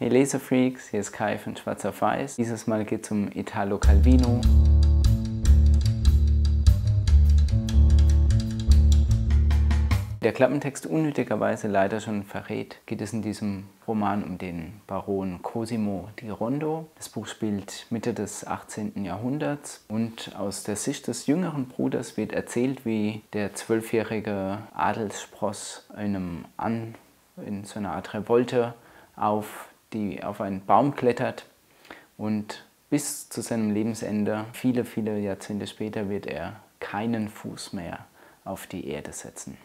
Hey Lesefreaks, hier ist Kai von Schwarz auf Weiß. Dieses Mal geht es um Italo Calvino. Der Klappentext unnötigerweise leider schon verrät, geht es in diesem Roman um den Baron Cosimo di Rondo. Das Buch spielt Mitte des 18. Jahrhunderts und aus der Sicht des jüngeren Bruders wird erzählt, wie der zwölfjährige Adelsspross einem An in so einer Art Revolte auf, die, auf einen Baum klettert und bis zu seinem Lebensende, viele, viele Jahrzehnte später, wird er keinen Fuß mehr auf die Erde setzen.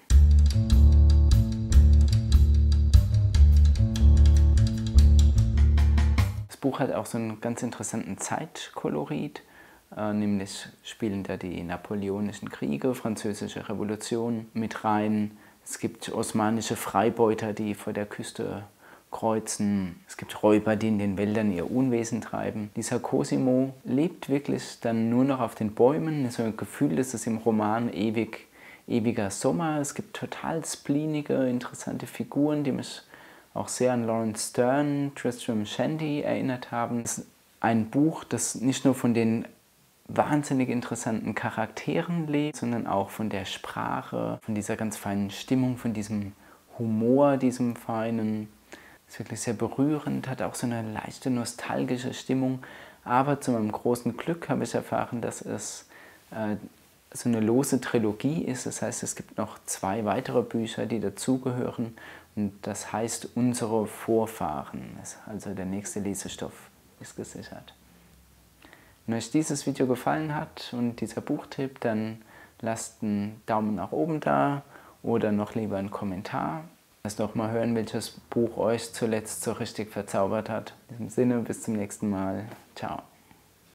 Das Buch hat auch so einen ganz interessanten Zeitkolorit, äh, nämlich spielen da die napoleonischen Kriege, französische Revolution mit rein. Es gibt osmanische Freibeuter, die vor der Küste kreuzen. Es gibt Räuber, die in den Wäldern ihr Unwesen treiben. Dieser Cosimo lebt wirklich dann nur noch auf den Bäumen. So ein Gefühl, dass es im Roman ewig ewiger Sommer. Es gibt total spleenige, interessante Figuren, die mich auch sehr an Lawrence Stern, Tristram Shandy erinnert haben. Es ist ein Buch, das nicht nur von den wahnsinnig interessanten Charakteren lebt, sondern auch von der Sprache, von dieser ganz feinen Stimmung, von diesem Humor, diesem feinen. Ist wirklich sehr berührend, hat auch so eine leichte nostalgische Stimmung. Aber zu meinem großen Glück habe ich erfahren, dass es äh, so eine lose Trilogie ist. Das heißt, es gibt noch zwei weitere Bücher, die dazugehören. Und das heißt Unsere Vorfahren. Also der nächste Lesestoff ist gesichert. Wenn euch dieses Video gefallen hat und dieser Buchtipp, dann lasst einen Daumen nach oben da oder noch lieber einen Kommentar. Lasst doch mal hören, welches Buch euch zuletzt so richtig verzaubert hat. In diesem Sinne, bis zum nächsten Mal. Ciao.